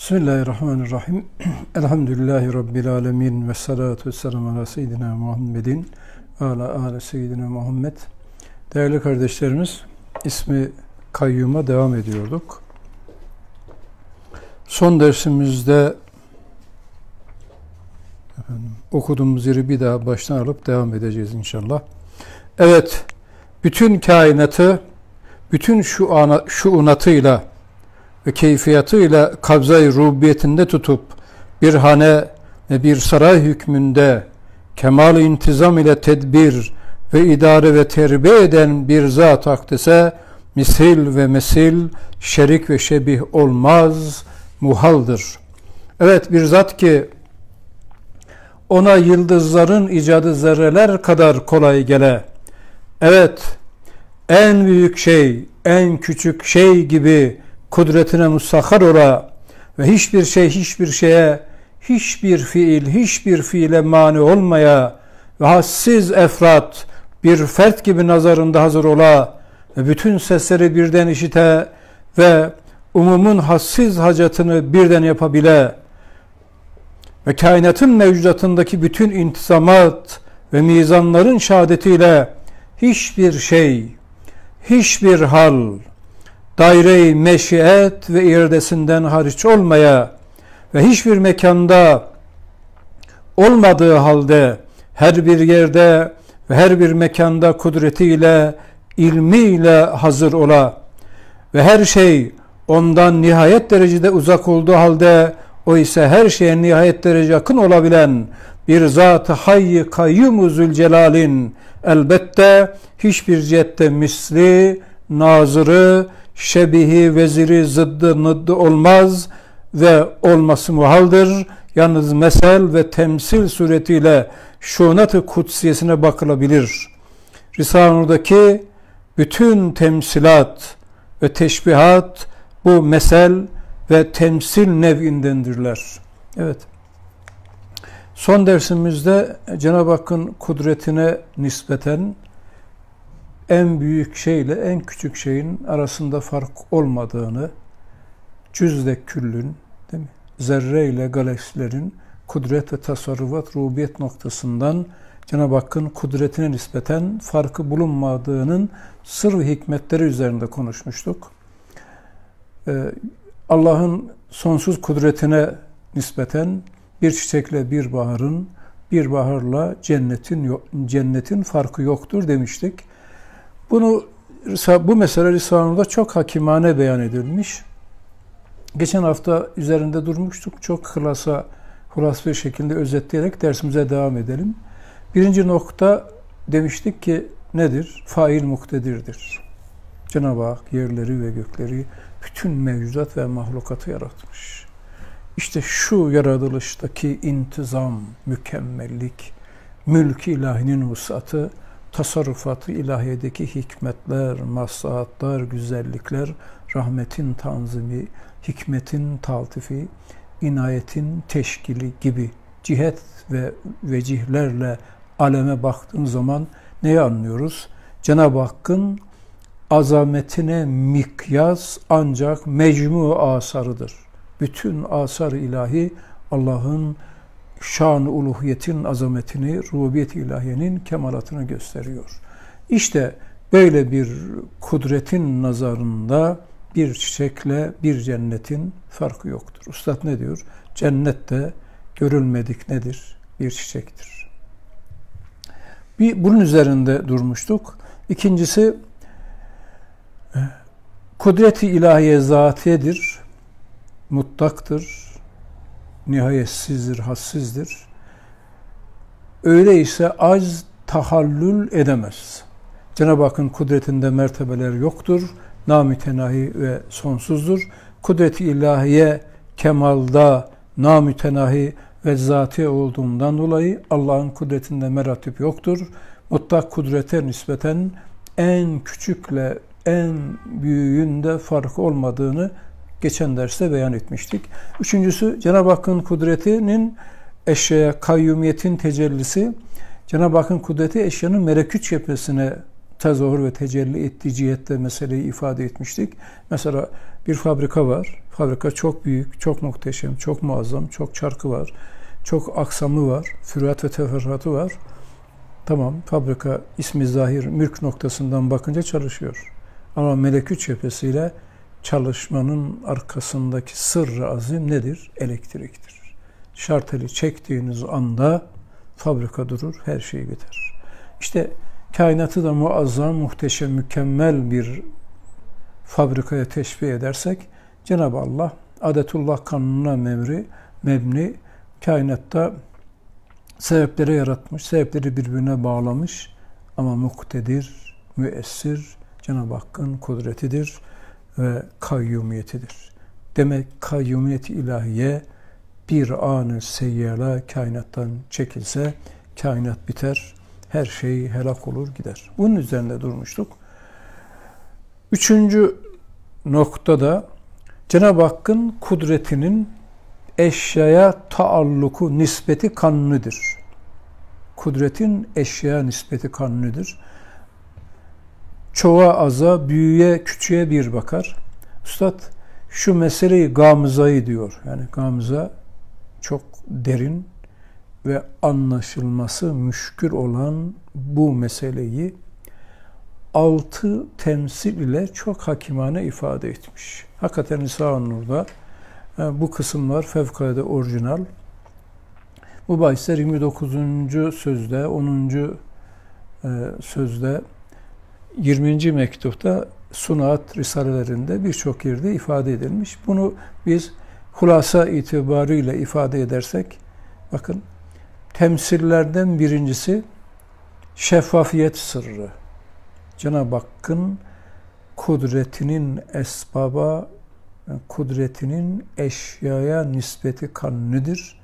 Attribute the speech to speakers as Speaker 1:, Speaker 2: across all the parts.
Speaker 1: Bismillahirrahmanirrahim. Elhamdülillahi Rabbil alemin ve salatu ve selamu ala seyyidina Muhammedin ve ala ala seyyidina Muhammed. Değerli kardeşlerimiz, ismi kayyuma devam ediyorduk. Son dersimizde efendim, okuduğumuz yeri bir daha baştan alıp devam edeceğiz inşallah. Evet, bütün kainatı, bütün şu, ana, şu unatıyla, keyfiyatıyla kabzayı rububiyetinde tutup bir hane ve bir saray hükmünde kemal intizam ile tedbir ve idare ve terbiye eden bir zat akdese misil ve mesil, şerik ve şebih olmaz, muhaldır. Evet bir zat ki ona yıldızların icadı zerreler kadar kolay gele. Evet en büyük şey, en küçük şey gibi kudretine musahhar ola ve hiçbir şey hiçbir şeye hiçbir fiil hiçbir fiile mani olmaya ve hassiz efrat bir fert gibi nazarında hazır ola ve bütün sesleri birden işite ve umumun hassiz hacatını birden yapabile ve kainatın mevcudatındaki bütün intizamat ve mizanların şehadetiyle hiçbir şey, hiçbir hal, daire-i meşiyet ve iradesinden hariç olmaya ve hiçbir mekanda olmadığı halde her bir yerde ve her bir mekanda kudretiyle, ilmiyle hazır ola ve her şey ondan nihayet derecede uzak olduğu halde o ise her şeye nihayet derece yakın olabilen bir zat-ı hayy kayyum zülcelalin elbette hiçbir cihette misli, nazırı, şebihi, veziri, zıddı, nıddı olmaz ve olması muhaldır. Yalnız mesel ve temsil suretiyle şunat-ı kutsiyesine bakılabilir. Risale-i bütün temsilat ve teşbihat bu mesel ve temsil nevindendirler. Evet. Son dersimizde Cenab-ı Hakk'ın kudretine nispeten en büyük şeyle en küçük şeyin arasında fark olmadığını, cüzde küllün, değil mi? zerre ile galaksilerin kudret ve tasarrufat rubiyet noktasından Cenab-ı Hakk'ın kudretine nispeten farkı bulunmadığının sır ve hikmetleri üzerinde konuşmuştuk. Ee, Allah'ın sonsuz kudretine nispeten bir çiçekle bir baharın, bir baharla cennetin cennetin farkı yoktur demiştik. Bunu bu mesele Risale'de çok hakimane beyan edilmiş. Geçen hafta üzerinde durmuştuk. Çok hılasa, hulas bir şekilde özetleyerek dersimize devam edelim. Birinci nokta demiştik ki nedir? Fail muktedirdir. Cenab-ı Hak yerleri ve gökleri bütün mevcudat ve mahlukatı yaratmış. İşte şu yaratılıştaki intizam, mükemmellik, mülk ilahinin vusatı tasarrufatı ilahiyedeki hikmetler, maslahatlar, güzellikler, rahmetin tanzimi, hikmetin taltifi, inayetin teşkili gibi cihet ve vecihlerle aleme baktığın zaman neyi anlıyoruz? Cenab-ı Hakk'ın azametine mikyas ancak mecmu asarıdır. Bütün asar ilahi Allah'ın şan uluhiyetin azametini, rububiyet ilahiyenin kemalatını gösteriyor. İşte böyle bir kudretin nazarında bir çiçekle bir cennetin farkı yoktur. Ustad ne diyor? Cennet de görülmedik nedir? Bir çiçektir. Bir bunun üzerinde durmuştuk. İkincisi kudreti ilahiye zatiyedir, mutlaktır, nihayetsizdir, hassizdir. Öyleyse az tahallül edemez. Cenab-ı Hakk'ın kudretinde mertebeler yoktur. Namütenahi ve sonsuzdur. Kudreti ilahiye kemalda namütenahi ve zati olduğundan dolayı Allah'ın kudretinde meratip yoktur. Mutlak kudrete nispeten en küçükle en büyüğünde farkı olmadığını geçen derste beyan etmiştik. Üçüncüsü Cenab-ı Hakk'ın kudretinin eşyaya kayyumiyetin tecellisi. Cenab-ı Hakk'ın kudreti eşyanın melekut cephesine tezahür ve tecelli ettiği cihette meseleyi ifade etmiştik. Mesela bir fabrika var. Fabrika çok büyük, çok muhteşem, çok muazzam, çok çarkı var. Çok aksamı var, füruat ve teferruatı var. Tamam, fabrika ismi zahir mülk noktasından bakınca çalışıyor. Ama melekut cephesiyle çalışmanın arkasındaki sırrı azim nedir? Elektriktir. Şarteli çektiğiniz anda fabrika durur, her şey biter. İşte kainatı da muazzam, muhteşem, mükemmel bir fabrikaya teşbih edersek Cenab-ı Allah adetullah kanununa memri, mebni kainatta sebepleri yaratmış, sebepleri birbirine bağlamış ama muktedir, müessir, Cenab-ı Hakk'ın kudretidir ve kayyumiyetidir. Demek kayyumiyet ilahiye bir anı seyyala kainattan çekilse kainat biter, her şey helak olur gider. Bunun üzerinde durmuştuk. Üçüncü noktada Cenab-ı Hakk'ın kudretinin eşyaya taalluku nispeti kanunudur. Kudretin eşyaya nispeti kanunudur. Çoğa aza, büyüye, küçüğe bir bakar. Üstad şu meseleyi gamızayı diyor. Yani gamıza çok derin ve anlaşılması müşkül olan bu meseleyi altı temsil ile çok hakimane ifade etmiş. Hakikaten İsa-ı Nur'da e, bu kısımlar fevkalade orijinal. Bu bahisler 29. sözde, 10. E, sözde, 20. mektupta Sunat risalelerinde birçok yerde ifade edilmiş. Bunu biz hulasa itibarıyla ifade edersek, bakın temsillerden birincisi şeffafiyet sırrı. Cenab-ı Hakk'ın kudretinin esbaba, kudretinin eşyaya nispeti kanunidir.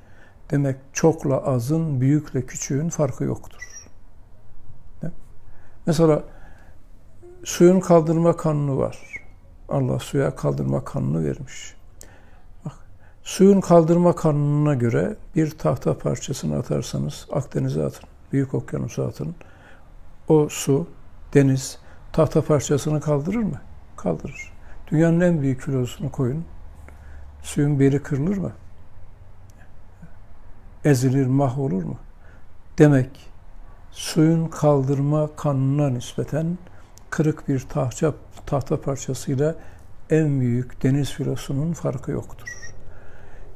Speaker 1: Demek çokla azın, büyükle küçüğün farkı yoktur. Mesela suyun kaldırma kanunu var. Allah suya kaldırma kanunu vermiş. Bak, suyun kaldırma kanununa göre bir tahta parçasını atarsanız Akdeniz'e atın, Büyük Okyanus'a atın. O su, deniz tahta parçasını kaldırır mı? Kaldırır. Dünyanın en büyük filosunu koyun. Suyun beri kırılır mı? Ezilir, mahvolur mu? Demek suyun kaldırma kanununa nispeten kırık bir tahta, tahta parçasıyla en büyük deniz filosunun farkı yoktur.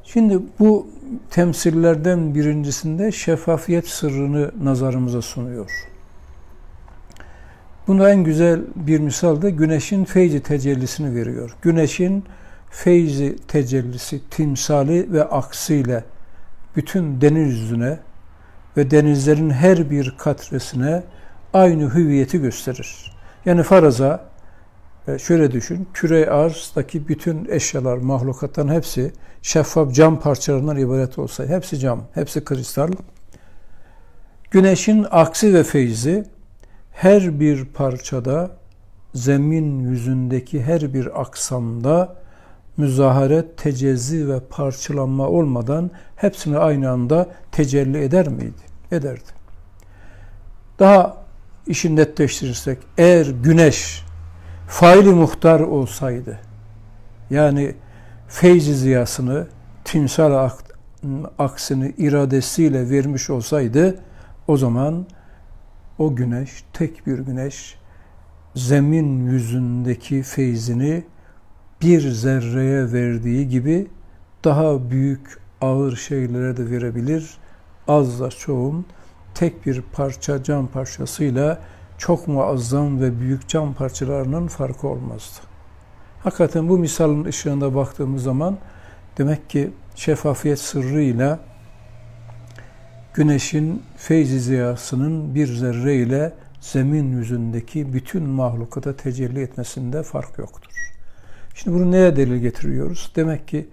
Speaker 1: Şimdi bu temsillerden birincisinde şeffafiyet sırrını nazarımıza sunuyor. Buna en güzel bir misal da güneşin feyzi tecellisini veriyor. Güneşin feyzi tecellisi, timsali ve aksiyle bütün deniz yüzüne ve denizlerin her bir katresine aynı hüviyeti gösterir. Yani faraza e, şöyle düşün, küre arzdaki bütün eşyalar, mahlukattan hepsi şeffaf cam parçalarından ibaret olsa, hepsi cam, hepsi kristal. Güneşin aksi ve feyzi her bir parçada, zemin yüzündeki her bir aksamda müzaharet, tecezzi ve parçalanma olmadan hepsini aynı anda tecelli eder miydi? Ederdi. Daha işi netleştirirsek, eğer güneş faili muhtar olsaydı, yani feyzi ziyasını, timsal aksini iradesiyle vermiş olsaydı, o zaman o güneş, tek bir güneş, zemin yüzündeki feyzini bir zerreye verdiği gibi daha büyük ağır şeylere de verebilir. Az da çoğun tek bir parça cam parçasıyla çok muazzam ve büyük cam parçalarının farkı olmazdı. Hakikaten bu misalın ışığında baktığımız zaman demek ki şeffafiyet sırrıyla güneşin feyzi ziyasının bir zerre ile zemin yüzündeki bütün mahlukata tecelli etmesinde fark yoktur. Şimdi bunu neye delil getiriyoruz? Demek ki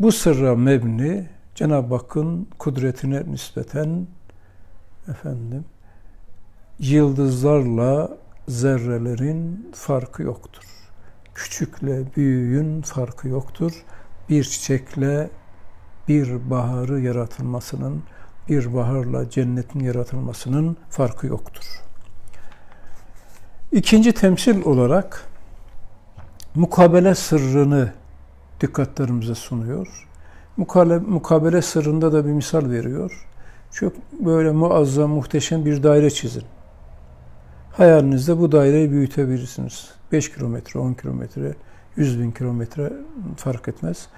Speaker 1: bu sırra mebni Cenab-ı Hakk'ın kudretine nispeten efendim yıldızlarla zerrelerin farkı yoktur. Küçükle büyüğün farkı yoktur. Bir çiçekle bir baharı yaratılmasının bir baharla cennetin yaratılmasının farkı yoktur. İkinci temsil olarak mukabele sırrını dikkatlerimize sunuyor. Mukale, mukabele sırrında da bir misal veriyor. Çok böyle muazzam, muhteşem bir daire çizin. Hayalinizde bu daireyi büyütebilirsiniz. 5 kilometre, 10 kilometre, 100 bin kilometre fark etmez.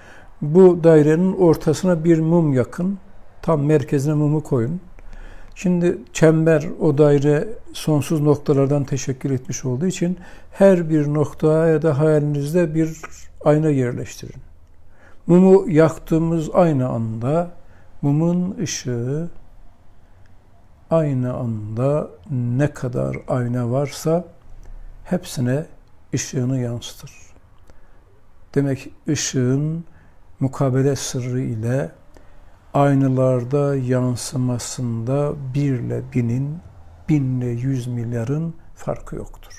Speaker 1: Bu dairenin ortasına bir mum yakın. Tam merkezine mumu koyun. Şimdi çember o daire sonsuz noktalardan teşekkür etmiş olduğu için her bir noktaya da hayalinizde bir ayna yerleştirin. Mumu yaktığımız aynı anda mumun ışığı aynı anda ne kadar ayna varsa hepsine ışığını yansıtır. Demek ışığın mukabele sırrı ile aynalarda yansımasında birle binin, binle yüz milyarın farkı yoktur.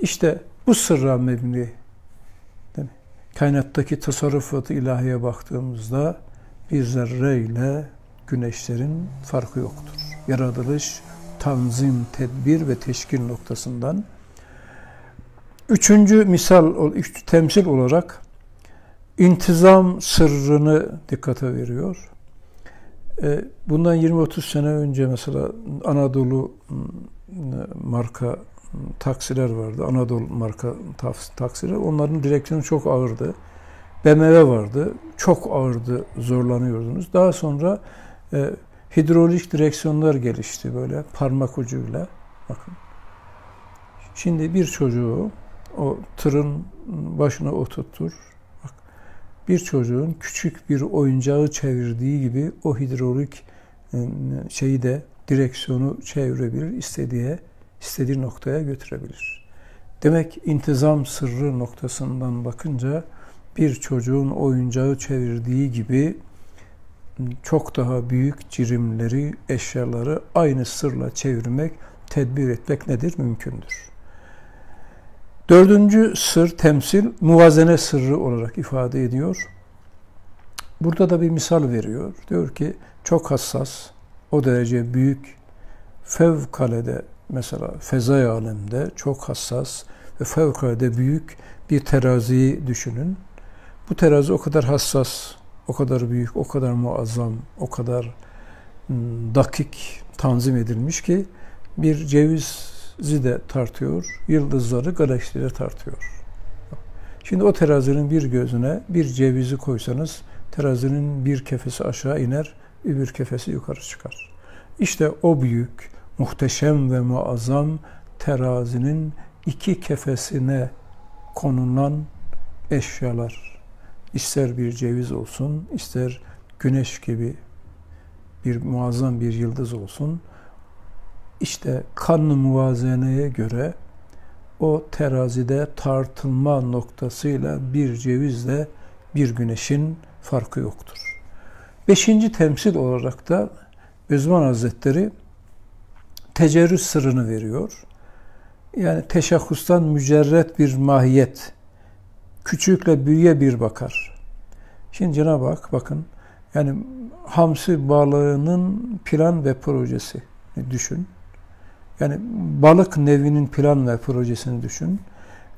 Speaker 1: İşte bu sırra mebni kainattaki tasarrufatı ilahiye baktığımızda bir zerre ile güneşlerin farkı yoktur. Yaratılış, tanzim, tedbir ve teşkil noktasından. Üçüncü misal, üç temsil olarak intizam sırrını dikkate veriyor. E, bundan 20-30 sene önce mesela Anadolu marka taksiler vardı. Anadolu marka taksiler. Onların direksiyonu çok ağırdı. BMW vardı. Çok ağırdı. Zorlanıyordunuz. Daha sonra e, hidrolik direksiyonlar gelişti böyle parmak ucuyla. Bakın. Şimdi bir çocuğu o tırın başına oturtur. Bak, bir çocuğun küçük bir oyuncağı çevirdiği gibi o hidrolik e, şeyi de direksiyonu çevirebilir, istediği istediği noktaya götürebilir. Demek intizam sırrı noktasından bakınca bir çocuğun oyuncağı çevirdiği gibi çok daha büyük cirimleri, eşyaları aynı sırla çevirmek, tedbir etmek nedir? Mümkündür. Dördüncü sır, temsil, muvazene sırrı olarak ifade ediyor. Burada da bir misal veriyor. Diyor ki çok hassas, o derece büyük, fevkalede mesela fezay alemde çok hassas ve fevkalade büyük bir teraziyi düşünün. Bu terazi o kadar hassas, o kadar büyük, o kadar muazzam, o kadar hmm, dakik tanzim edilmiş ki bir cevizi de tartıyor, yıldızları, galaksileri tartıyor. Şimdi o terazinin bir gözüne bir cevizi koysanız terazinin bir kefesi aşağı iner, öbür kefesi yukarı çıkar. İşte o büyük, muhteşem ve muazzam terazinin iki kefesine konulan eşyalar ister bir ceviz olsun, ister güneş gibi bir muazzam bir yıldız olsun. İşte kanlı muvazeneye göre o terazide tartılma noktasıyla bir cevizle bir güneşin farkı yoktur. Beşinci temsil olarak da Özman Hazretleri tecerrüs sırrını veriyor. Yani teşahhustan mücerret bir mahiyet, küçükle büyüye bir bakar. Şimdi Cenab-ı Hak bakın yani hamsi balığının plan ve projesi düşün. Yani balık nevinin plan ve projesini düşün.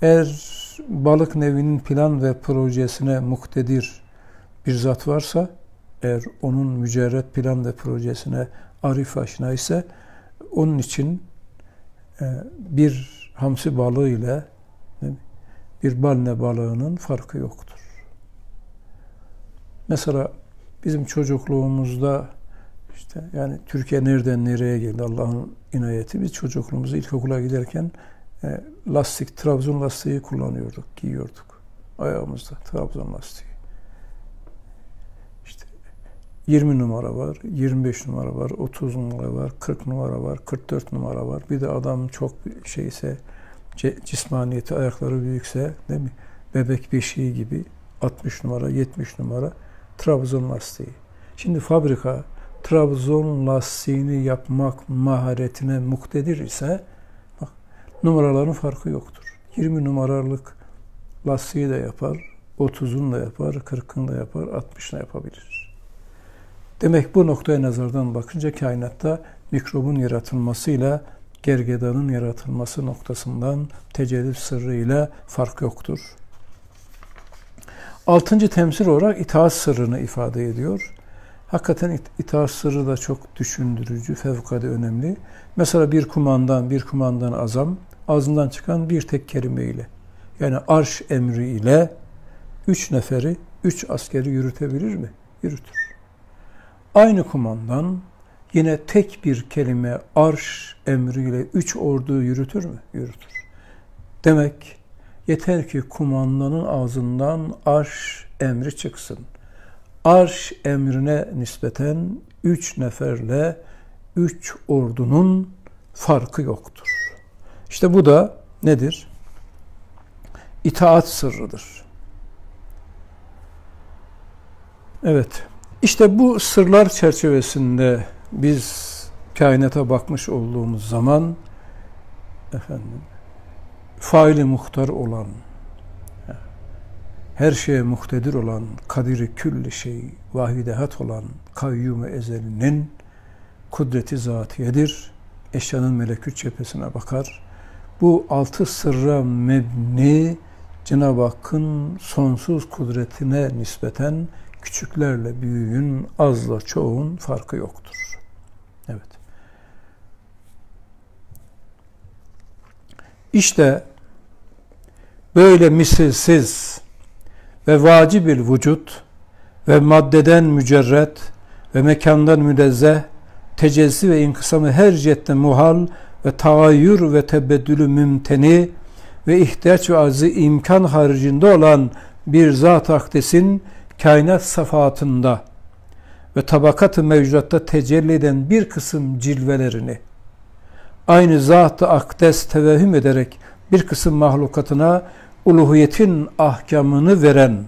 Speaker 1: Eğer balık nevinin plan ve projesine muktedir bir zat varsa, eğer onun mücerret plan ve projesine arif aşina ise, onun için e, bir hamsi balığı ile bir balne balığının farkı yoktur. Mesela bizim çocukluğumuzda işte yani Türkiye nereden nereye geldi Allah'ın inayeti. Biz çocukluğumuzu ilkokula giderken e, lastik, Trabzon lastiği kullanıyorduk, giyiyorduk. Ayağımızda Trabzon lastiği. İşte 20 numara var, 25 numara var, 30 numara var, 40 numara var, 44 numara var. Bir de adam çok şeyse cismaniyeti ayakları büyükse değil mi? Bebek beşiği gibi 60 numara, 70 numara Trabzon lastiği. Şimdi fabrika Trabzon lastiğini yapmak maharetine muktedir ise bak numaraların farkı yoktur. 20 numaralık lastiği de yapar, 30'un da yapar, 40'ın da yapar, 60'ın da yapabilir. Demek bu noktaya nazardan bakınca kainatta mikrobun yaratılmasıyla gergedanın yaratılması noktasından tecelli sırrı ile fark yoktur. Altıncı temsil olarak itaat sırrını ifade ediyor. Hakikaten itaat sırrı da çok düşündürücü, fevkalade önemli. Mesela bir kumandan, bir kumandan azam ağzından çıkan bir tek kelime ile yani arş emri ile üç neferi, üç askeri yürütebilir mi? Yürütür. Aynı kumandan yine tek bir kelime arş emriyle üç ordu yürütür mü? Yürütür. Demek yeter ki kumandanın ağzından arş emri çıksın. Arş emrine nispeten üç neferle üç ordunun farkı yoktur. İşte bu da nedir? İtaat sırrıdır. Evet. İşte bu sırlar çerçevesinde biz kainata bakmış olduğumuz zaman efendim faili muhtar olan her şeye muhtedir olan kadiri külli şey vahidehat olan kayyum ezelinin kudreti zatiyedir. Eşyanın melekut cephesine bakar. Bu altı sırra mebni Cenab-ı Hakk'ın sonsuz kudretine nispeten küçüklerle büyüğün, azla çoğun farkı yoktur. Evet. İşte böyle misilsiz ve vacibil vücut ve maddeden mücerret ve mekandan müdezzeh, tecelsi ve inkısamı her cihette muhal ve tavayyür ve tebeddülü mümteni ve ihtiyaç ve azı imkan haricinde olan bir zat akdesin kainat safahatında ve tabakat-ı mevcudatta tecelli eden bir kısım cilvelerini aynı zat-ı akdes tevehüm ederek bir kısım mahlukatına uluhiyetin ahkamını veren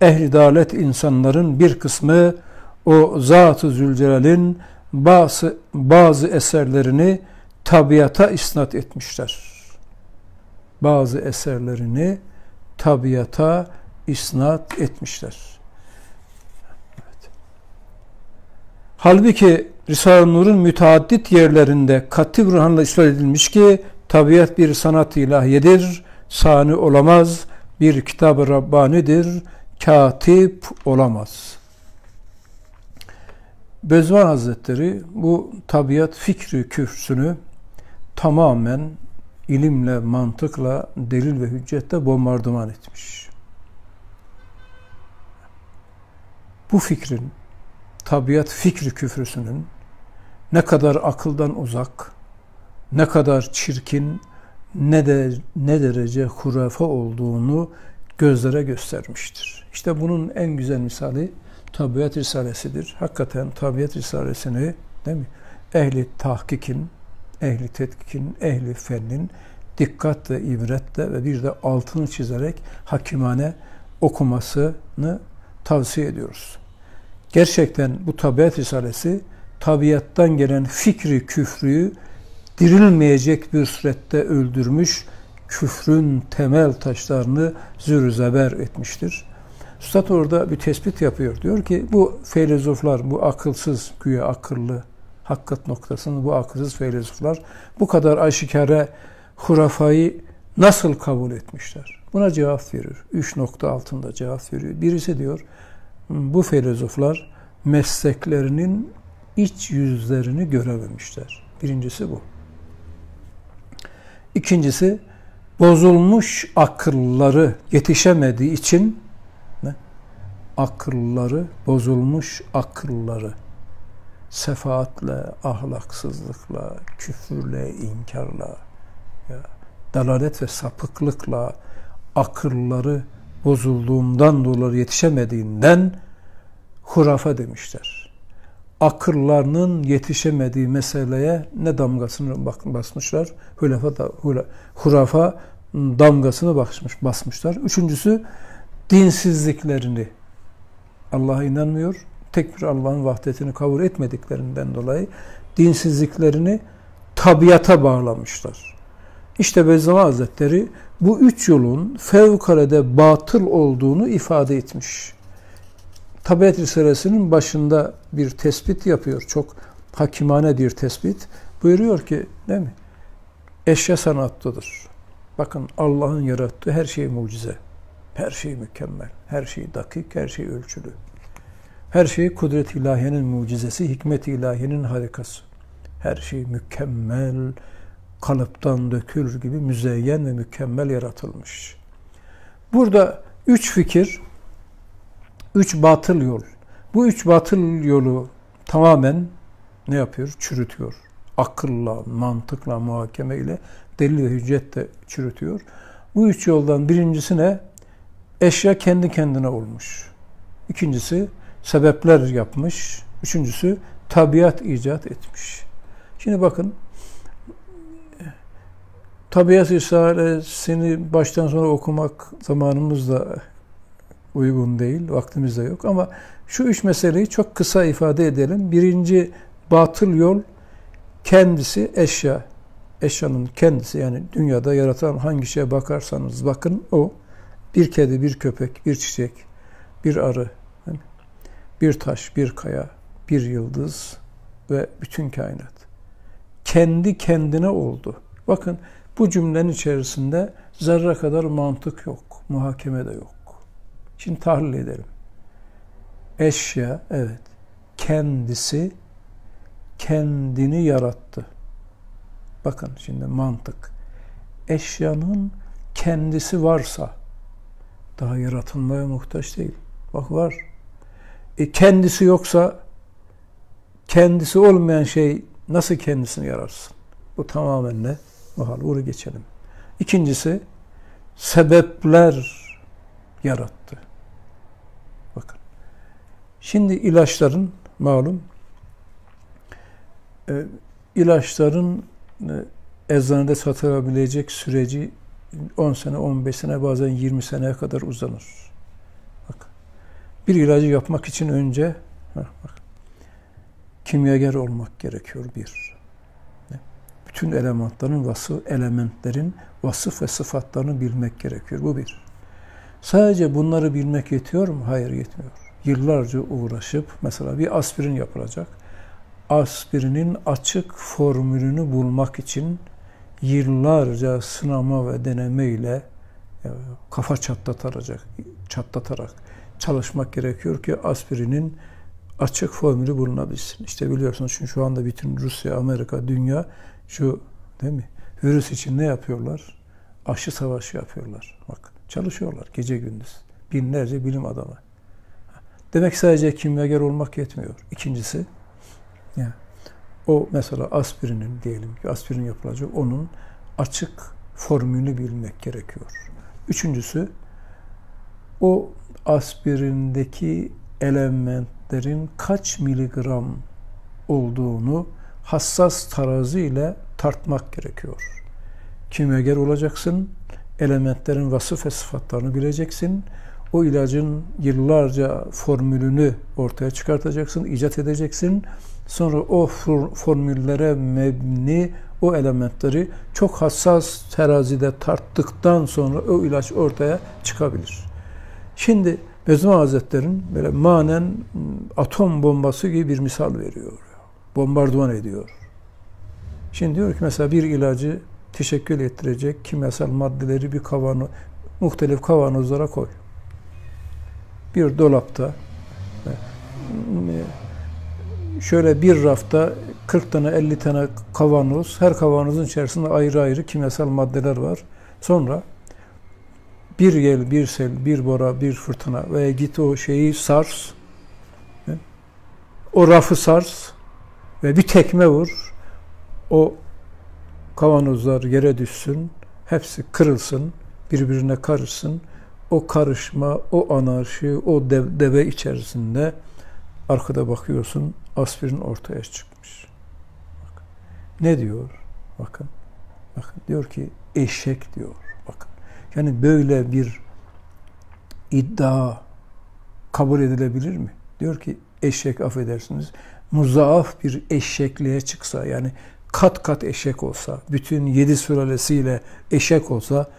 Speaker 1: ehli dalet insanların bir kısmı o Zat-ı Zülcelal'in bazı, bazı eserlerini tabiata isnat etmişler. Bazı eserlerini tabiata isnat etmişler. Evet. Halbuki Risale-i Nur'un müteaddit yerlerinde katı burhanla ispat edilmiş ki tabiat bir sanat ilahiyedir, sani olamaz, bir kitab-ı Rabbani'dir, katip olamaz. Bezvan Hazretleri bu tabiat fikri kürsünü tamamen ilimle, mantıkla, delil ve hüccetle bombardıman etmiş. Bu fikrin, tabiat fikri küfrüsünün ne kadar akıldan uzak, ne kadar çirkin, ne de ne derece hurafe olduğunu gözlere göstermiştir. İşte bunun en güzel misali Tabiat Risalesidir. Hakikaten Tabiat Risalesini değil mi? Ehli tahkikin, ehli tetkikin, ehli fennin dikkatle, ibretle ve bir de altını çizerek hakimane okumasını tavsiye ediyoruz. Gerçekten bu Tabiat Risalesi tabiattan gelen fikri küfrüyü dirilmeyecek bir surette öldürmüş, küfrün temel taşlarını zürüzeber etmiştir. Üstad orada bir tespit yapıyor. Diyor ki bu filozoflar, bu akılsız, güya akıllı, hakikat noktasını bu akılsız filozoflar bu kadar aşikare hurafayı nasıl kabul etmişler? Buna cevap veriyor. Üç nokta altında cevap veriyor. Birisi diyor, bu filozoflar mesleklerinin iç yüzlerini görememişler. Birincisi bu. İkincisi bozulmuş akılları yetişemediği için ne? akılları bozulmuş akılları sefaatle, ahlaksızlıkla, küfürle, inkarla, ya, dalalet ve sapıklıkla akılları bozulduğundan dolayı yetişemediğinden hurafa demişler akıllarının yetişemediği meseleye ne damgasını basmışlar? Hülefa da hurafa damgasını basmış, basmışlar. Üçüncüsü dinsizliklerini Allah'a inanmıyor. Tek bir Allah'ın vahdetini kabul etmediklerinden dolayı dinsizliklerini tabiata bağlamışlar. İşte Bezzama Hazretleri bu üç yolun fevkalade batıl olduğunu ifade etmiş. Tabiat Risalesi'nin başında bir tespit yapıyor. Çok hakimane bir tespit. Buyuruyor ki değil mi? eşya sanatlıdır. Bakın Allah'ın yarattığı her şey mucize. Her şey mükemmel. Her şey dakik, her şey ölçülü. Her şey kudret ilahiyenin mucizesi, hikmet ilahiyenin harikası. Her şey mükemmel, kalıptan dökülür gibi müzeyyen ve mükemmel yaratılmış. Burada üç fikir, üç batıl yol. Bu üç batıl yolu tamamen ne yapıyor? Çürütüyor. Akılla, mantıkla, muhakeme ile, delil ve hüccetle çürütüyor. Bu üç yoldan birincisi ne? Eşya kendi kendine olmuş. İkincisi sebepler yapmış. Üçüncüsü tabiat icat etmiş. Şimdi bakın tabiat risalesini baştan sona okumak zamanımız da uygun değil, vaktimiz de yok ama şu üç meseleyi çok kısa ifade edelim. Birinci batıl yol kendisi eşya. Eşyanın kendisi yani dünyada yaratan hangi şeye bakarsanız bakın o bir kedi, bir köpek, bir çiçek, bir arı, bir taş, bir kaya, bir yıldız ve bütün kainat. Kendi kendine oldu. Bakın bu cümlenin içerisinde zerre kadar mantık yok, muhakeme de yok. Şimdi tahlil edelim. Eşya, evet, kendisi kendini yarattı. Bakın şimdi mantık. Eşyanın kendisi varsa daha yaratılmaya muhtaç değil. Bak var. E kendisi yoksa kendisi olmayan şey nasıl kendisini yararsın? Bu tamamen ne? Muhal. Bunu geçelim. İkincisi sebepler yarattı. Şimdi ilaçların malum e, ilaçların e, eczanede satılabilecek süreci 10 sene, 15 sene, bazen 20 seneye kadar uzanır. Bak. Bir ilacı yapmak için önce bak, kimyager olmak gerekiyor bir. Bütün elementlerin vasıf, elementlerin vasıf ve sıfatlarını bilmek gerekiyor. Bu bir. Sadece bunları bilmek yetiyor mu? Hayır yetmiyor. Yıllarca uğraşıp mesela bir aspirin yapılacak. Aspirinin açık formülünü bulmak için yıllarca sınama ve deneme ile e, kafa çatlatarak, çatlatarak çalışmak gerekiyor ki aspirinin açık formülü bulunabilsin. İşte biliyorsunuz çünkü şu anda bütün Rusya, Amerika, dünya şu değil mi? Virüs için ne yapıyorlar? Aşı savaşı yapıyorlar. Bak çalışıyorlar gece gündüz. Binlerce bilim adamı. Demek sadece kimyager olmak yetmiyor. İkincisi yani o mesela aspirinin diyelim ki aspirin yapılacak onun açık formülünü bilmek gerekiyor. Üçüncüsü o aspirindeki elementlerin kaç miligram olduğunu hassas tarazi ile tartmak gerekiyor. Kimyager olacaksın, elementlerin vasıf ve sıfatlarını bileceksin. O ilacın yıllarca formülünü ortaya çıkartacaksın, icat edeceksin Sonra o formüllere mebni o elementleri çok hassas terazide tarttıktan sonra o ilaç ortaya çıkabilir. Şimdi Bezmi Hazretleri'nin böyle manen atom bombası gibi bir misal veriyor. Bombardıman ediyor. Şimdi diyor ki mesela bir ilacı teşekkül ettirecek kimyasal maddeleri bir kavanoz, muhtelif kavanozlara koy. Bir dolapta şöyle bir rafta 40 tane 50 tane kavanoz, her kavanozun içerisinde ayrı ayrı kimyasal maddeler var. Sonra bir yel, bir sel, bir bora, bir fırtına veya git o şeyi sars, o rafı sars ve bir tekme vur, o kavanozlar yere düşsün, hepsi kırılsın, birbirine karışsın. O karışma, o anarşi, o deve içerisinde arkada bakıyorsun aspirin ortaya çıkmış. Bakın. Ne diyor? Bakın. Bakın diyor ki eşek diyor. Bakın. Yani böyle bir iddia kabul edilebilir mi? Diyor ki eşek affedersiniz muzaaf bir eşekliğe çıksa yani kat kat eşek olsa, bütün yedi sülalesiyle eşek olsa,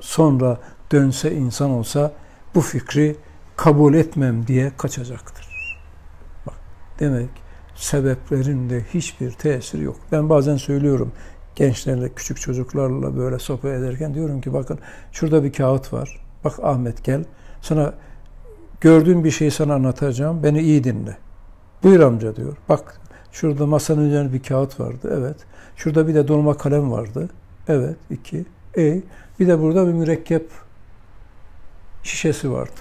Speaker 1: sonra dönse insan olsa bu fikri kabul etmem diye kaçacaktır. Demek sebeplerin de hiçbir tesiri yok. Ben bazen söylüyorum gençlerle, küçük çocuklarla böyle sohbet ederken diyorum ki bakın şurada bir kağıt var. Bak Ahmet gel. Sana gördüğüm bir şeyi sana anlatacağım. Beni iyi dinle. Buyur amca diyor. Bak şurada masanın üzerinde bir kağıt vardı. Evet. Şurada bir de dolma kalem vardı. Evet. iki. E, bir de burada bir mürekkep şişesi vardı.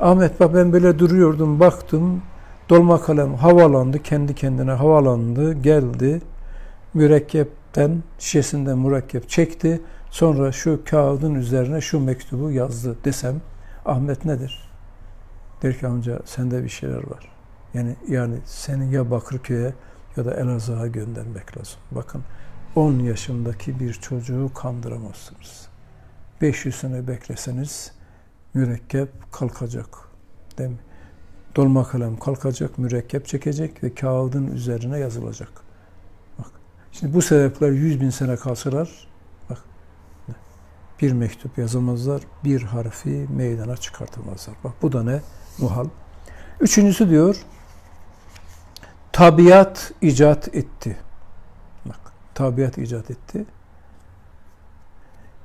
Speaker 1: Ahmet bak ben böyle duruyordum, baktım. Dolma kalem havalandı, kendi kendine havalandı, geldi. Mürekkepten, şişesinden mürekkep çekti. Sonra şu kağıdın üzerine şu mektubu yazdı desem Ahmet nedir? Der ki amca sende bir şeyler var. Yani yani seni ya Bakırköy'e ya da Elazığ'a göndermek lazım. Bakın 10 yaşındaki bir çocuğu kandıramazsınız. 500 sene bekleseniz mürekkep kalkacak. Değil mi? Dolma kalem kalkacak, mürekkep çekecek ve kağıdın üzerine yazılacak. Bak. Şimdi bu sebepler 100 bin sene kalsalar bak bir mektup yazamazlar, bir harfi meydana çıkartamazlar. Bak bu da ne? Muhal. Üçüncüsü diyor, tabiat icat etti. Bak, tabiat icat etti.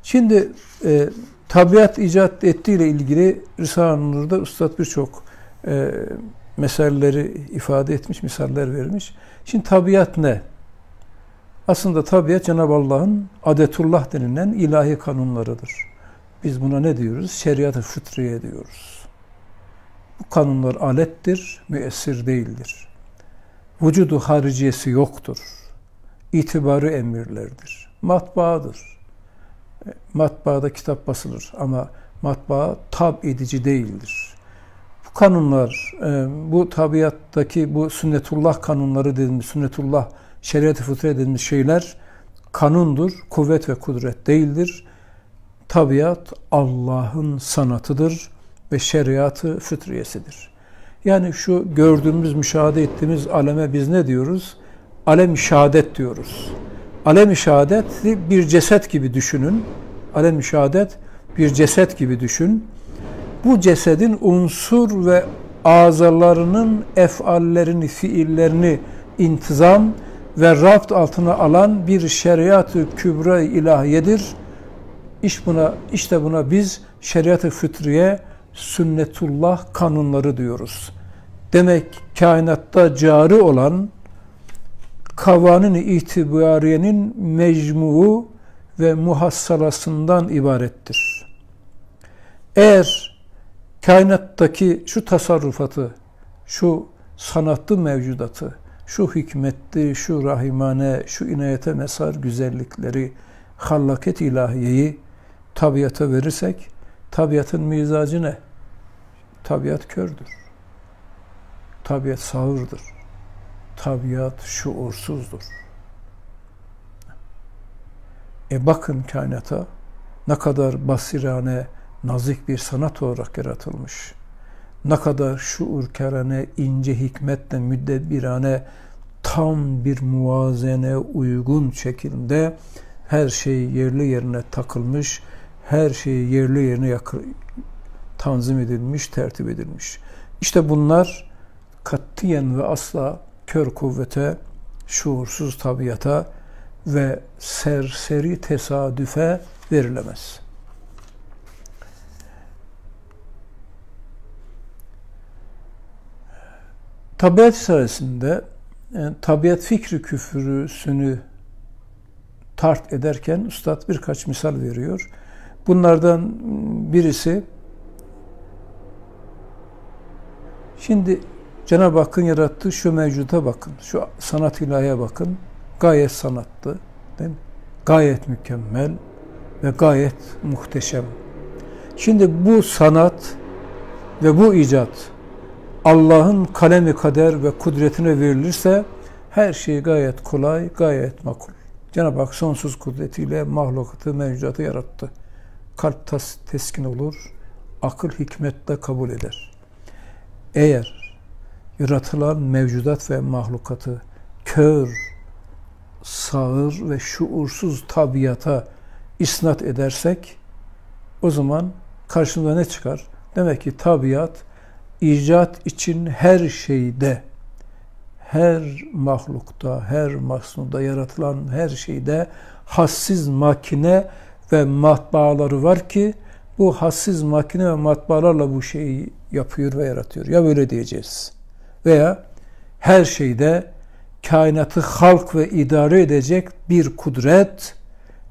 Speaker 1: Şimdi e, tabiat icat ettiğiyle ilgili Risale-i Nur'da Üstad birçok e, meseleleri ifade etmiş, misaller vermiş. Şimdi tabiat ne? Aslında tabiat Cenab-ı Allah'ın adetullah denilen ilahi kanunlarıdır. Biz buna ne diyoruz? Şeriat-ı fıtriye diyoruz. Bu kanunlar alettir, müessir değildir. Vücudu hariciyesi yoktur. İtibarı emirlerdir. Matbaadır. Matbaada kitap basılır ama matbaa tab edici değildir. Bu kanunlar, e, bu tabiattaki bu sünnetullah kanunları dediğimiz, sünnetullah, şeriat-ı fıtre dediğimiz şeyler kanundur, kuvvet ve kudret değildir. Tabiat Allah'ın sanatıdır ve şeriatı fıtriyesidir. Yani şu gördüğümüz, müşahede ettiğimiz aleme biz ne diyoruz? Alem-i şehadet diyoruz. Alem-i şehadet bir ceset gibi düşünün. Alem-i şehadet bir ceset gibi düşün. Bu cesedin unsur ve azalarının efallerini, fiillerini intizam ve raft altına alan bir şeriat-ı kübra ilahiyedir. İş buna, işte buna biz şeriat-ı fıtriye, sünnetullah kanunları diyoruz. Demek kainatta cari olan kavanın itibariyenin mecmuu ve muhassalasından ibarettir. Eğer kainattaki şu tasarrufatı, şu sanatlı mevcudatı, şu hikmetli, şu rahimane, şu inayete mesar güzellikleri, hallaket ilahiyeyi tabiata verirsek, tabiatın mizacı ne? Tabiat kördür. Tabiat sağırdır. Tabiat şuursuzdur. E bakın kainata ne kadar basirane, nazik bir sanat olarak yaratılmış. Ne kadar şuurkerane, ince hikmetle, müddebirane, tam bir muvazene uygun şekilde her şey yerli yerine takılmış, her şey yerli yerine yakı, tanzim edilmiş, tertip edilmiş. İşte bunlar katiyen ve asla kör kuvvete, şuursuz tabiata ve serseri tesadüfe verilemez. Tabiat sayesinde yani tabiat fikri küfürüsünü tart ederken Üstad birkaç misal veriyor. Bunlardan birisi şimdi Cenab-ı Hakk'ın yarattığı şu mevcuda bakın, şu sanat ilahiye bakın. Gayet sanatlı, değil mi? Gayet mükemmel ve gayet muhteşem. Şimdi bu sanat ve bu icat Allah'ın kalemi kader ve kudretine verilirse her şey gayet kolay, gayet makul. Cenab-ı Hak sonsuz kudretiyle mahlukatı, mevcudatı yarattı. Kalp tas, teskin olur, akıl hikmetle kabul eder. Eğer yaratılan mevcudat ve mahlukatı kör, sağır ve şuursuz tabiata isnat edersek o zaman karşımıza ne çıkar? Demek ki tabiat icat için her şeyde her mahlukta, her masnuda yaratılan her şeyde hassiz makine ve matbaaları var ki bu hassiz makine ve matbaalarla bu şeyi yapıyor ve yaratıyor. Ya böyle diyeceğiz. Veya her şeyde kainatı halk ve idare edecek bir kudret,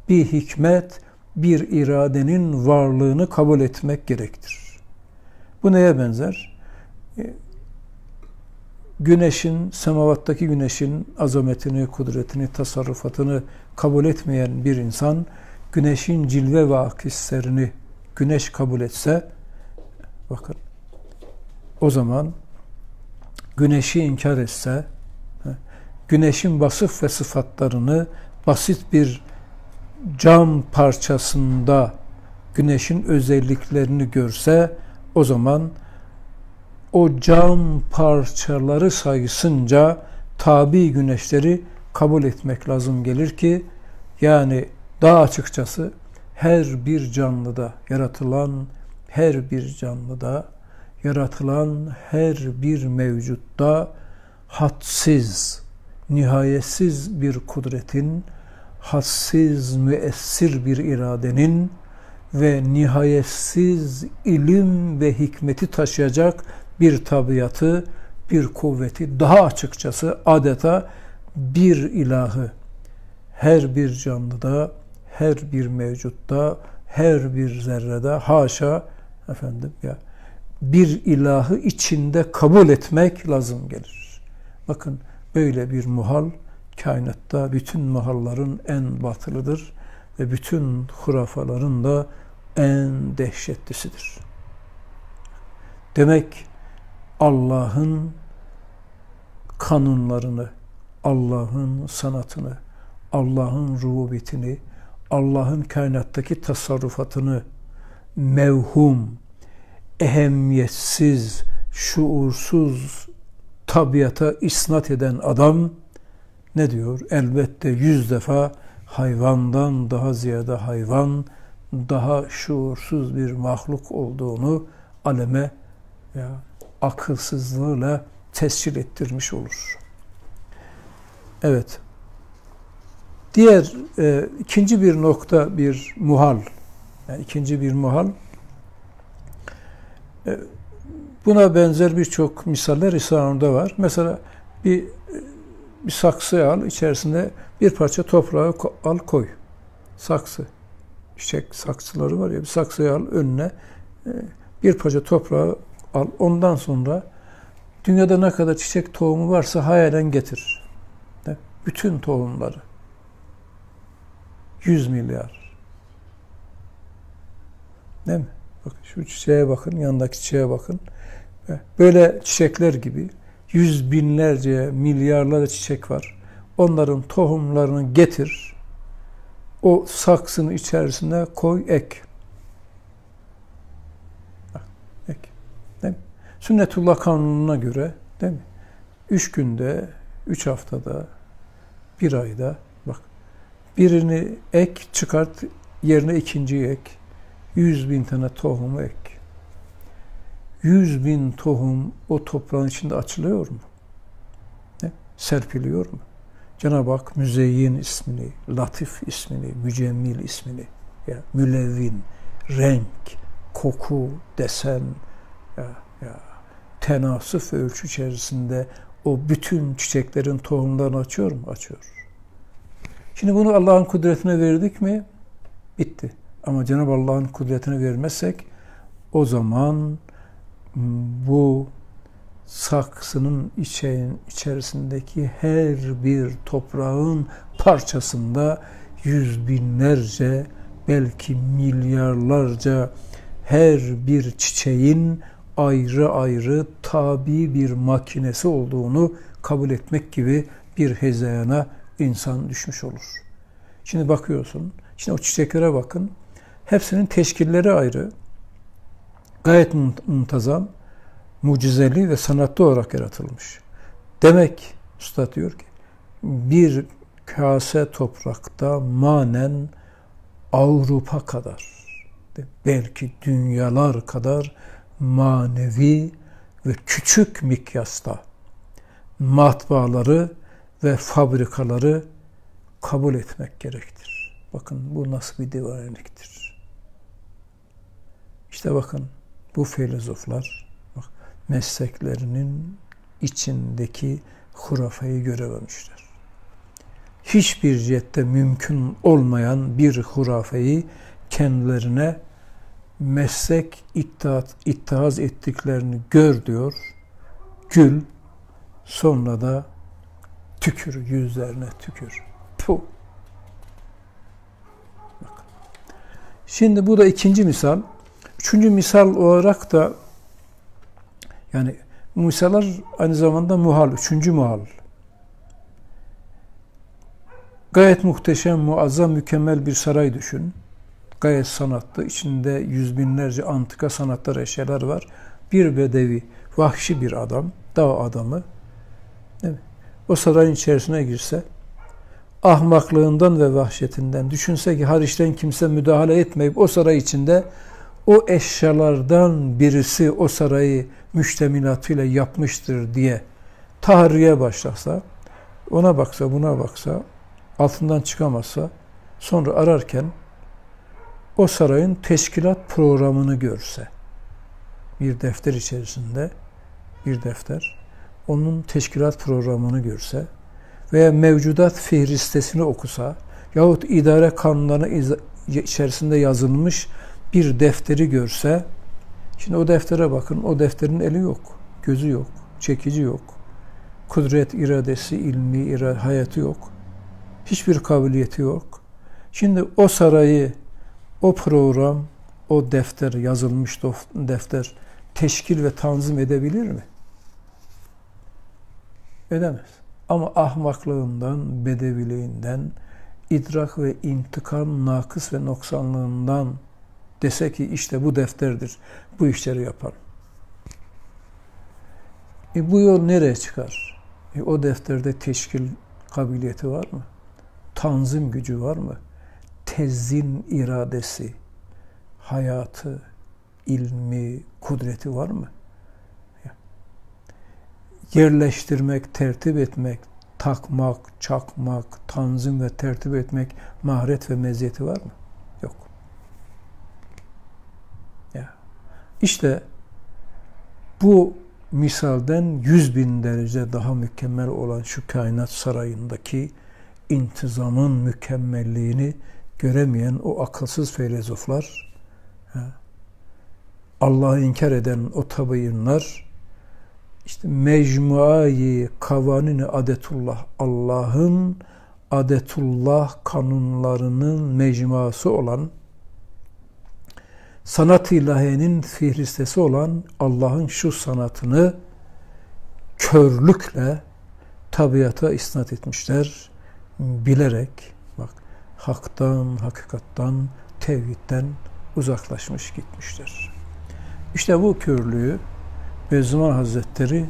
Speaker 1: bir hikmet, bir iradenin varlığını kabul etmek gerektir. Bu neye benzer? E, güneşin, semavattaki güneşin azametini, kudretini, tasarrufatını kabul etmeyen bir insan, güneşin cilve ve akislerini güneş kabul etse, bakın, o zaman güneşi inkar etse, güneşin vasıf ve sıfatlarını basit bir cam parçasında güneşin özelliklerini görse o zaman o cam parçaları sayısınca tabi güneşleri kabul etmek lazım gelir ki yani daha açıkçası her bir canlıda yaratılan her bir canlıda yaratılan her bir mevcutta hadsiz, nihayetsiz bir kudretin, hassiz, müessir bir iradenin ve nihayetsiz ilim ve hikmeti taşıyacak bir tabiatı, bir kuvveti, daha açıkçası adeta bir ilahı. Her bir canlıda, her bir mevcutta, her bir zerrede haşa efendim ya bir ilahı içinde kabul etmek lazım gelir. Bakın böyle bir muhal kainatta bütün muhalların en batılıdır ve bütün hurafaların da en dehşetlisidir. Demek Allah'ın kanunlarını, Allah'ın sanatını, Allah'ın rububiyetini, Allah'ın kainattaki tasarrufatını mevhum, ehemmiyetsiz, şuursuz tabiata isnat eden adam ne diyor? Elbette yüz defa hayvandan daha ziyade hayvan, daha şuursuz bir mahluk olduğunu aleme ya akılsızlığıyla tescil ettirmiş olur. Evet. Diğer e, ikinci bir nokta bir muhal. Yani ikinci bir muhal. E, buna benzer birçok misaller İslam'da var. Mesela bir bir saksı al, içerisinde bir parça toprağı al koy. Saksı. Çiçek saksıları var ya, bir saksıyı al önüne, e, bir parça toprağı al. Ondan sonra dünyada ne kadar çiçek tohumu varsa hayalen getir. Bütün tohumları. 100 milyar. Değil mi? Bakın şu çiçeğe bakın, yanındaki çiçeğe bakın. Böyle çiçekler gibi yüz binlerce, milyarlarca çiçek var. Onların tohumlarını getir. O saksının içerisine koy, ek. ek. Değil mi? Sünnetullah kanununa göre değil mi? Üç günde, üç haftada, bir ayda bak birini ek çıkart yerine ikinciyi ek. Yüz bin tane tohumu ek yüz bin tohum o toprağın içinde açılıyor mu? Ne? Serpiliyor mu? Cenab-ı Hak müzeyyin ismini, latif ismini, mücemmil ismini, ya, mülevvin, renk, koku, desen, ya, ya, tenasüf ölçü içerisinde o bütün çiçeklerin tohumlarını açıyor mu? Açıyor. Şimdi bunu Allah'ın kudretine verdik mi? Bitti. Ama Cenab-ı Allah'ın kudretine vermezsek o zaman bu saksının içerisindeki her bir toprağın parçasında yüz binlerce belki milyarlarca her bir çiçeğin ayrı ayrı tabi bir makinesi olduğunu kabul etmek gibi bir hezeyana insan düşmüş olur. Şimdi bakıyorsun, şimdi o çiçeklere bakın. Hepsinin teşkilleri ayrı gayet muntazam, mucizeli ve sanatlı olarak yaratılmış. Demek usta diyor ki bir kase toprakta manen Avrupa kadar belki dünyalar kadar manevi ve küçük mikyasta matbaaları ve fabrikaları kabul etmek gerektir. Bakın bu nasıl bir divaniliktir. İşte bakın bu filozoflar bak, mesleklerinin içindeki hurafayı görememişler. Hiçbir cihette mümkün olmayan bir hurafayı kendilerine meslek iddiat, ittihaz ettiklerini gör diyor. Gül, sonra da tükür, yüzlerine tükür. Puh. Şimdi bu da ikinci misal. Üçüncü misal olarak da yani misaller aynı zamanda muhal, üçüncü muhal. Gayet muhteşem, muazzam, mükemmel bir saray düşün. Gayet sanatlı. İçinde yüz binlerce antika sanatlar, eşyalar var. Bir bedevi, vahşi bir adam, dağ adamı. Değil mi? O sarayın içerisine girse, ahmaklığından ve vahşetinden, düşünse ki hariçten kimse müdahale etmeyip o saray içinde o eşyalardan birisi o sarayı müştemilatıyla yapmıştır diye tahriye başlasa, ona baksa, buna baksa, altından çıkamazsa, sonra ararken o sarayın teşkilat programını görse, bir defter içerisinde, bir defter, onun teşkilat programını görse veya mevcudat fihristesini okusa yahut idare kanunlarına içerisinde yazılmış bir defteri görse, şimdi o deftere bakın, o defterin eli yok, gözü yok, çekici yok, kudret, iradesi, ilmi, irade, hayatı yok, hiçbir kabiliyeti yok. Şimdi o sarayı, o program, o defter, yazılmış defter teşkil ve tanzim edebilir mi? Edemez. Ama ahmaklığından, bedeviliğinden, idrak ve intikam nakıs ve noksanlığından dese ki işte bu defterdir, bu işleri yapar. E bu yol nereye çıkar? E o defterde teşkil kabiliyeti var mı? Tanzim gücü var mı? Tezin iradesi, hayatı, ilmi, kudreti var mı? Yerleştirmek, tertip etmek, takmak, çakmak, tanzim ve tertip etmek maharet ve meziyeti var mı? Yok. Ya. İşte bu misalden yüz bin derece daha mükemmel olan şu kainat sarayındaki intizamın mükemmelliğini göremeyen o akılsız filozoflar, Allah'ı inkar eden o tabiinler, işte mecmuayı kavanini adetullah, Allah'ın adetullah kanunlarının mecmuası olan, sanat ilahiyenin fihristesi olan Allah'ın şu sanatını körlükle tabiata isnat etmişler. Bilerek, bak haktan, hakikattan, tevhidden uzaklaşmış gitmiştir. İşte bu körlüğü Bediüzzaman Hazretleri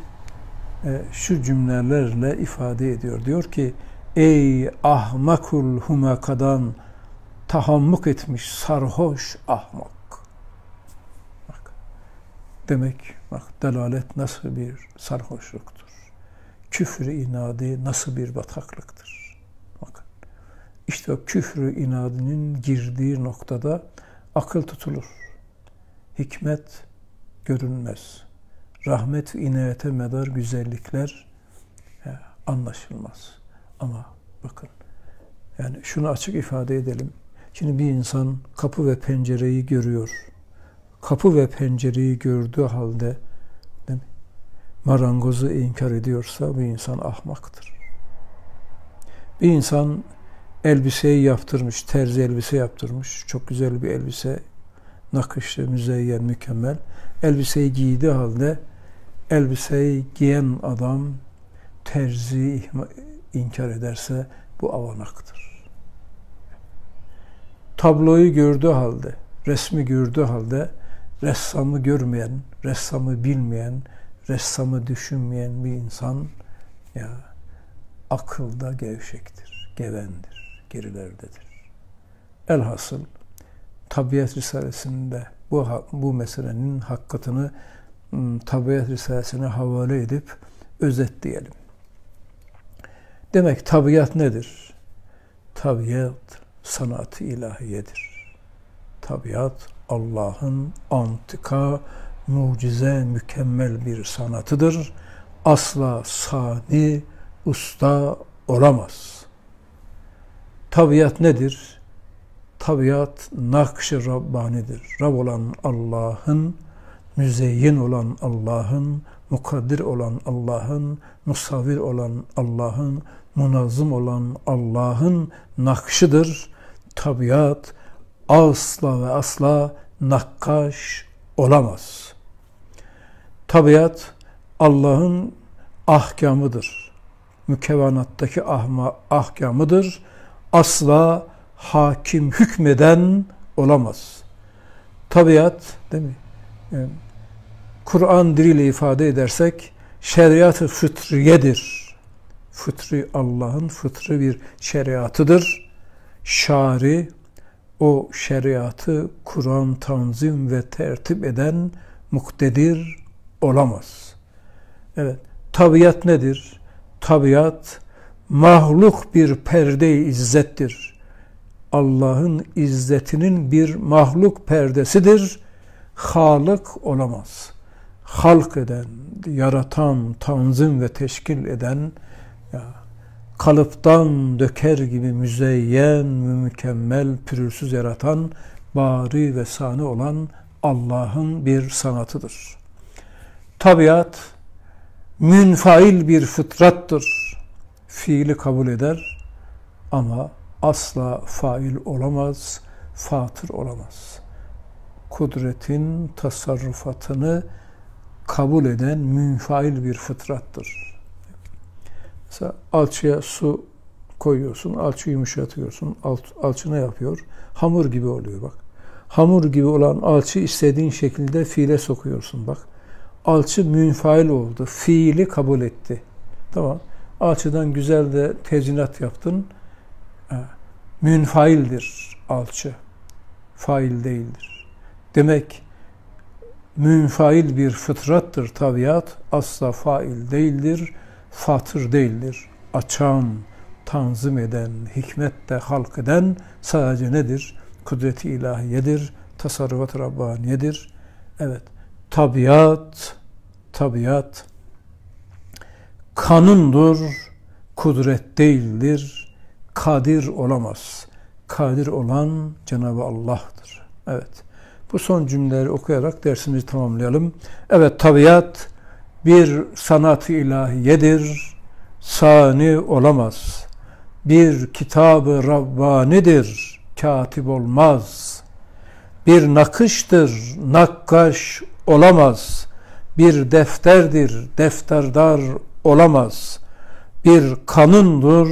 Speaker 1: e, şu cümlelerle ifade ediyor. Diyor ki ey ahmakul humakadan tahammuk etmiş sarhoş ahmak. Demek bak delalet nasıl bir sarhoşluktur. Küfrü inadı nasıl bir bataklıktır. Bakın. İşte o küfrü inadının girdiği noktada akıl tutulur. Hikmet görünmez. Rahmet ve inayete medar güzellikler anlaşılmaz. Ama bakın yani şunu açık ifade edelim. Şimdi bir insan kapı ve pencereyi görüyor. Kapı ve pencereyi gördüğü halde değil mi? marangozu inkar ediyorsa bir insan ahmaktır. Bir insan elbiseyi yaptırmış, terzi elbise yaptırmış. Çok güzel bir elbise, nakışlı, müzeyyen, mükemmel. Elbiseyi giydiği halde elbiseyi giyen adam terzi inkar ederse bu avanaktır. Tabloyu gördüğü halde, resmi gördüğü halde ressamı görmeyen, ressamı bilmeyen, ressamı düşünmeyen bir insan ya akılda gevşektir, gevendir, gerilerdedir. Elhasıl tabiat risalesinde bu bu meselenin hakikatini ıı, tabiat risalesine havale edip özetleyelim. Demek tabiat nedir? Tabiat sanatı ilahiyedir. Tabiat Allah'ın antika, mucize, mükemmel bir sanatıdır. Asla sani, usta olamaz. Tabiat nedir? Tabiat nakş-ı Rabbani'dir. Rab olan Allah'ın, müzeyyin olan Allah'ın, mukaddir olan Allah'ın, musavvir olan Allah'ın, munazzım olan Allah'ın nakşıdır. Tabiat asla ve asla nakkaş olamaz. Tabiat Allah'ın ahkamıdır. Mükevanattaki ahma, ahkamıdır. Asla hakim hükmeden olamaz. Tabiat değil mi? Yani, Kur'an diliyle ifade edersek şeriat-ı fıtriyedir. Fıtri Allah'ın fıtrı bir şeriatıdır. Şari o şeriatı Kur'an tanzim ve tertip eden muktedir olamaz. Evet, tabiat nedir? Tabiat mahluk bir perde izzettir. Allah'ın izzetinin bir mahluk perdesidir. Halık olamaz. Halk eden, yaratan, tanzim ve teşkil eden ya, kalıptan döker gibi müzeyyen, mükemmel, pürüzsüz yaratan, bari ve sani olan Allah'ın bir sanatıdır. Tabiat münfail bir fıtrattır. Fiili kabul eder ama asla fail olamaz, fatır olamaz. Kudretin tasarrufatını kabul eden münfail bir fıtrattır. Mesela alçıya su koyuyorsun, alçı yumuşatıyorsun. Alt, alçı ne yapıyor? Hamur gibi oluyor bak. Hamur gibi olan alçı istediğin şekilde fiile sokuyorsun bak. Alçı münfail oldu. Fiili kabul etti. Tamam. Alçıdan güzel de tezinat yaptın. Münfaildir alçı. Fail değildir. Demek münfail bir fıtrattır tabiat. Asla fail değildir fatır değildir. Açan, tanzim eden, hikmetle halk eden sadece nedir? Kudreti ilahiyedir, tasarrufat Rabbaniyedir. Evet, tabiat, tabiat kanundur, kudret değildir, kadir olamaz. Kadir olan Cenab-ı Allah'tır. Evet. Bu son cümleleri okuyarak dersimizi tamamlayalım. Evet, tabiat bir sanat-ı ilahiyedir, sani olamaz. Bir kitabı Rabbanidir, katip olmaz. Bir nakıştır, nakkaş olamaz. Bir defterdir, defterdar olamaz. Bir kanundur,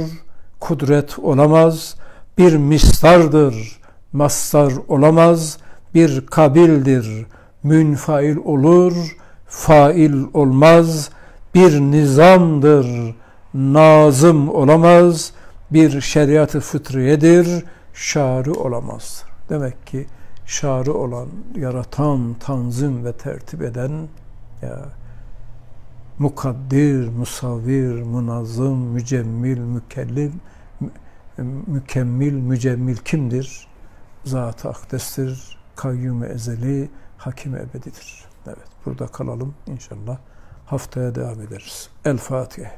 Speaker 1: kudret olamaz. Bir mistardır, mastar olamaz. Bir kabildir, münfail olur.'' Fail olmaz, bir nizamdır, nazım olamaz, bir şeriat-ı fıtriyedir, şarı olamaz. Demek ki şarı olan, yaratan, tanzim ve tertip eden ya mukaddir, musavvir, munazzım, mücemmil, mükellim, mükemmel, mücemmil kimdir? Zat-ı akdestir, kayyum ezeli, hakim ebedidir. Burada kalalım inşallah. Haftaya devam ederiz. El Fatiha.